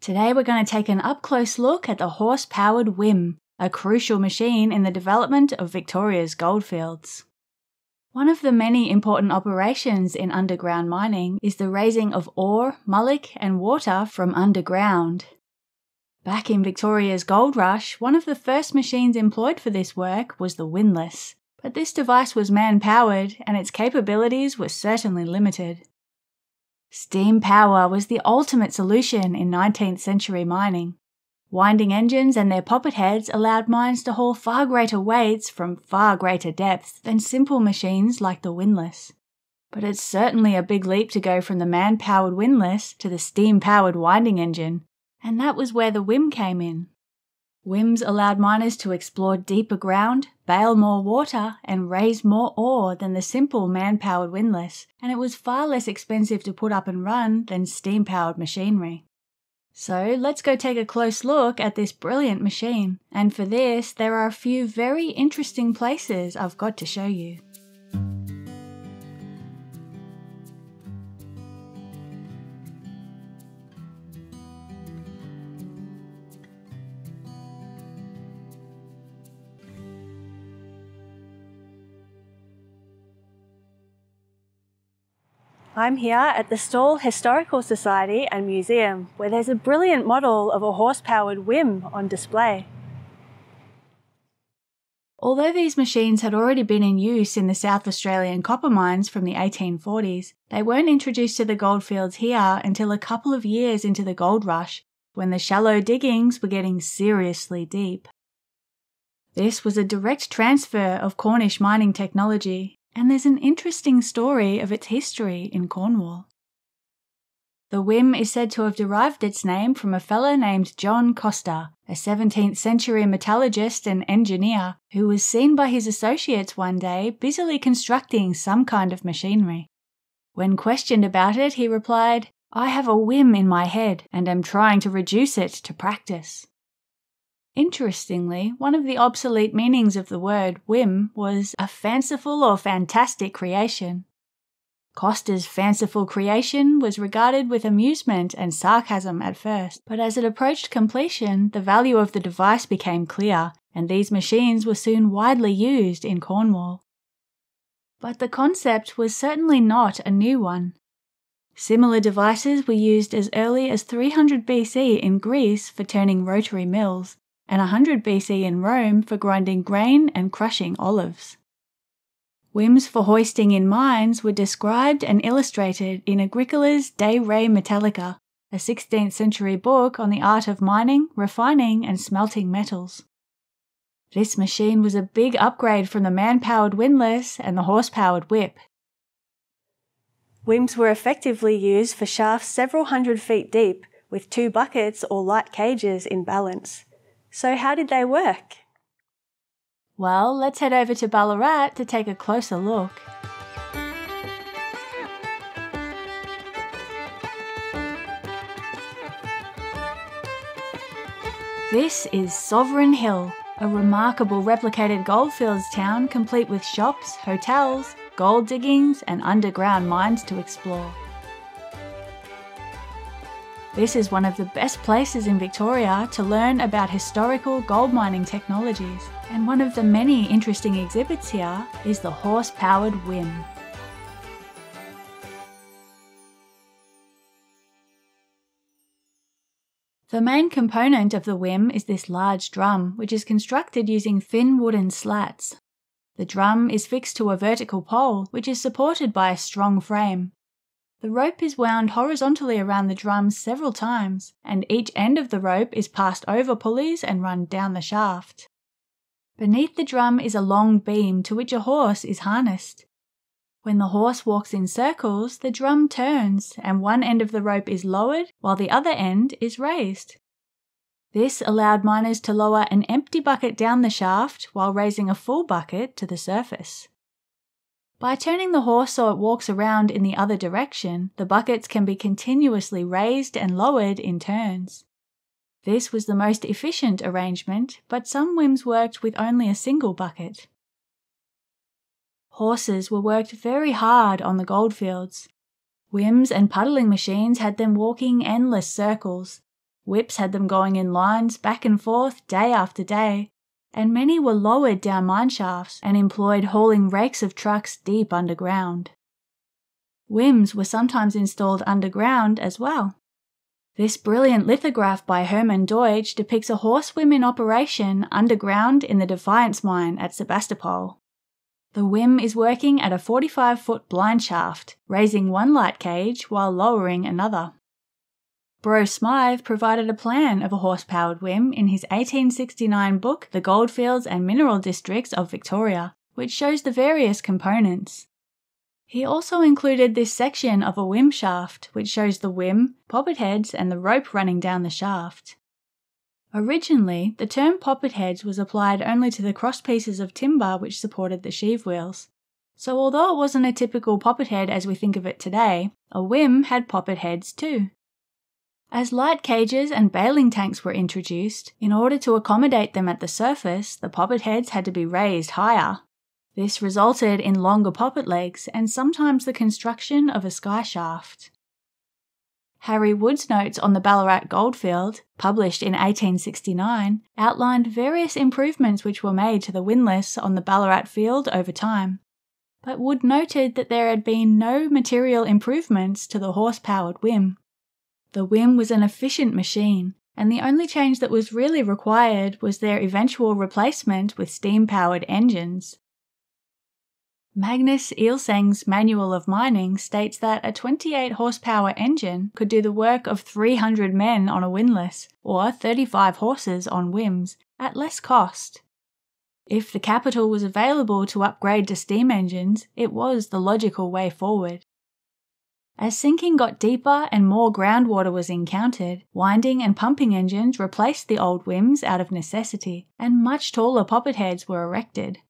Today we're going to take an up close look at the horse powered whim, a crucial machine in the development of Victoria's goldfields. One of the many important operations in underground mining is the raising of ore, mullock, and water from underground. Back in Victoria's gold rush, one of the first machines employed for this work was the windlass, but this device was man powered and its capabilities were certainly limited. Steam power was the ultimate solution in 19th century mining. Winding engines and their poppet heads allowed mines to haul far greater weights from far greater depths than simple machines like the windlass. But it's certainly a big leap to go from the man powered windlass to the steam powered winding engine, and that was where the whim came in. Whims allowed miners to explore deeper ground, bail more water, and raise more ore than the simple man powered windlass, and it was far less expensive to put up and run than steam powered machinery. So let's go take a close look at this brilliant machine, and for this, there are a few very interesting places I've got to show you. I'm here at the Stawell Historical Society and Museum, where there's a brilliant model of a horse powered whim on display. Although these machines had already been in use in the South Australian copper mines from the 1840s, they weren't introduced to the goldfields here until a couple of years into the gold rush, when the shallow diggings were getting seriously deep. This was a direct transfer of Cornish mining technology and there's an interesting story of its history in Cornwall. The whim is said to have derived its name from a fellow named John Coster, a 17th century metallurgist and engineer who was seen by his associates one day busily constructing some kind of machinery. When questioned about it, he replied, I have a whim in my head and am trying to reduce it to practice. Interestingly, one of the obsolete meanings of the word whim was a fanciful or fantastic creation. Coster's fanciful creation was regarded with amusement and sarcasm at first, but as it approached completion, the value of the device became clear, and these machines were soon widely used in Cornwall. But the concept was certainly not a new one. Similar devices were used as early as 300 BC in Greece for turning rotary mills, and 100 BC in Rome for grinding grain and crushing olives. Whims for hoisting in mines were described and illustrated in Agricola's De Re Metallica, a 16th century book on the art of mining, refining, and smelting metals. This machine was a big upgrade from the man powered windlass and the horse powered whip. Whims were effectively used for shafts several hundred feet deep, with two buckets or light cages in balance. So, how did they work? Well, let's head over to Ballarat to take a closer look. This is Sovereign Hill, a remarkable replicated goldfields town complete with shops, hotels, gold diggings, and underground mines to explore. This is one of the best places in Victoria to learn about historical gold mining technologies, and one of the many interesting exhibits here is the horse powered whim. The main component of the whim is this large drum, which is constructed using thin wooden slats. The drum is fixed to a vertical pole, which is supported by a strong frame. The rope is wound horizontally around the drum several times, and each end of the rope is passed over pulleys and run down the shaft. Beneath the drum is a long beam to which a horse is harnessed. When the horse walks in circles, the drum turns and one end of the rope is lowered while the other end is raised. This allowed miners to lower an empty bucket down the shaft while raising a full bucket to the surface. By turning the horse so it walks around in the other direction, the buckets can be continuously raised and lowered in turns. This was the most efficient arrangement, but some whims worked with only a single bucket. Horses were worked very hard on the goldfields. Whims and puddling machines had them walking endless circles. Whips had them going in lines back and forth day after day, and many were lowered down mine shafts and employed hauling rakes of trucks deep underground. Whims were sometimes installed underground as well. This brilliant lithograph by Hermann Deutsch depicts a horse whim in operation underground in the Defiance mine at Sebastopol. The whim is working at a 45 foot blind shaft, raising one light cage while lowering another. Brough Smyth provided a plan of a horse powered whim in his 1869 book, The Goldfields and Mineral Districts of Victoria, which shows the various components. He also included this section of a whim shaft, which shows the whim, poppet heads, and the rope running down the shaft. Originally, the term poppet heads was applied only to the cross pieces of timber which supported the sheave wheels. So, although it wasn't a typical poppet head as we think of it today, a whim had poppet heads too. As light cages and baling tanks were introduced, in order to accommodate them at the surface, the poppet heads had to be raised higher. This resulted in longer poppet legs and sometimes the construction of a sky shaft. Harrie Wood's notes on the Ballarat goldfield, published in 1869, outlined various improvements which were made to the windlass on the Ballarat field over time. But Wood noted that there had been no material improvements to the horse powered whim. The whim was an efficient machine, and the only change that was really required was their eventual replacement with steam powered engines. Magnus Ihlseng's Manual of Mining states that a 28 horsepower engine could do the work of 300 men on a windlass, or 35 horses on whims, at less cost. If the capital was available to upgrade to steam engines, it was the logical way forward. As sinking got deeper and more groundwater was encountered, winding and pumping engines replaced the old whims out of necessity, and much taller poppet heads were erected.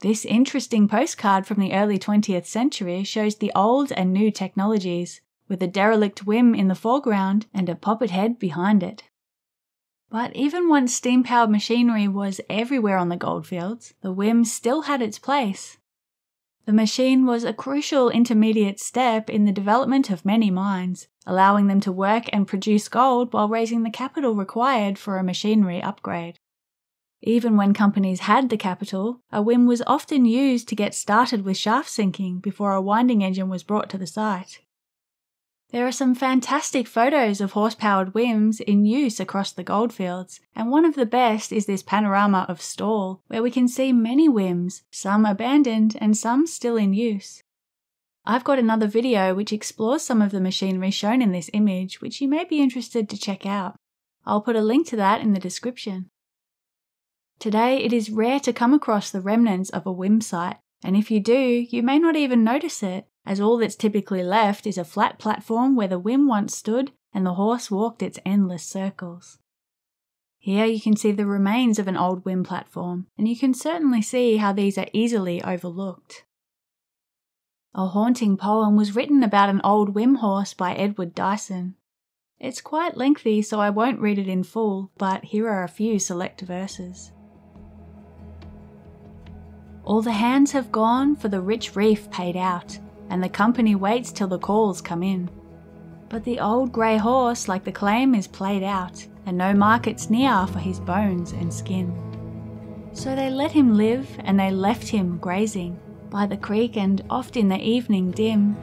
This interesting postcard from the early 20th century shows the old and new technologies, with a derelict whim in the foreground and a poppet head behind it. But even once steam powered machinery was everywhere on the goldfields, the whim still had its place. The machine was a crucial intermediate step in the development of many mines, allowing them to work and produce gold while raising the capital required for a machinery upgrade. Even when companies had the capital, a whim was often used to get started with shaft sinking before a winding engine was brought to the site. There are some fantastic photos of horse powered whims in use across the goldfields, and one of the best is this panorama of Stawell, where we can see many whims, some abandoned and some still in use. I've got another video which explores some of the machinery shown in this image, which you may be interested to check out. I'll put a link to that in the description. Today, it is rare to come across the remnants of a whim site, and if you do, you may not even notice it, as all that's typically left is a flat platform where the whim once stood and the horse walked its endless circles. Here you can see the remains of an old whim platform, and you can certainly see how these are easily overlooked. A haunting poem was written about an old whim horse by Edward Dyson. It's quite lengthy, so I won't read it in full, but here are a few select verses. All the hands have gone for the rich reef paid out, and the company waits till the calls come in. But the old grey horse, like the claim, is played out, and no market's near for his bones and skin. So they let him live, and they left him grazing by the creek, and oft in the evening dim.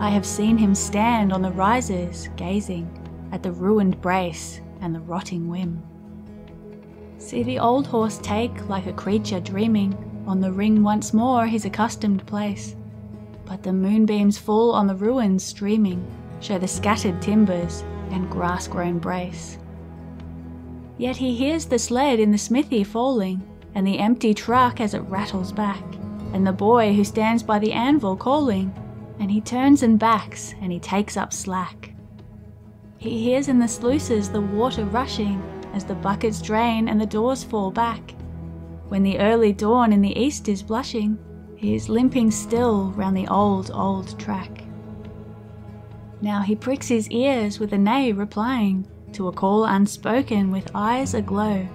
I have seen him stand on the rises, gazing at the ruined brace and the rotting whim. See the old horse take, like a creature dreaming, on the ring once more his accustomed place but the moonbeams fall on the ruins streaming, show the scattered timbers and grass grown brace. Yet he hears the sled in the smithy falling, and the empty truck as it rattles back, and the boy who stands by the anvil calling, and he turns and backs, and he takes up slack. He hears in the sluices the water rushing as the buckets drain and the doors fall back. When the early dawn in the east is blushing, he is limping still round the old, old track. Now he pricks his ears with a neigh replying to a call unspoken with eyes aglow,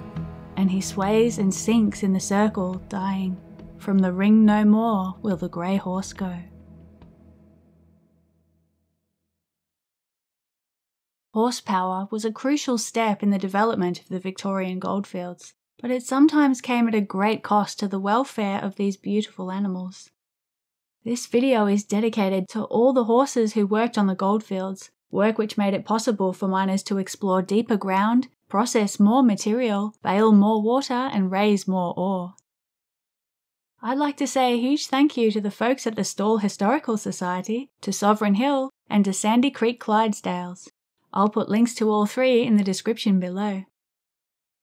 and he sways and sinks in the circle, dying. From the ring no more will the grey horse go. Horsepower was a crucial step in the development of the Victorian goldfields, but it sometimes came at a great cost to the welfare of these beautiful animals. This video is dedicated to all the horses who worked on the goldfields, work which made it possible for miners to explore deeper ground, process more material, bale more water, and raise more ore. I'd like to say a huge thank you to the folks at the Stawell Historical Society, to Sovereign Hill, and to Sandy Creek Clydesdales. I'll put links to all three in the description below.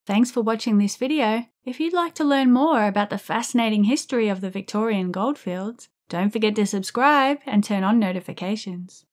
Thanks for watching this video. If you'd like to learn more about the fascinating history of the Victorian goldfields, don't forget to subscribe and turn on notifications.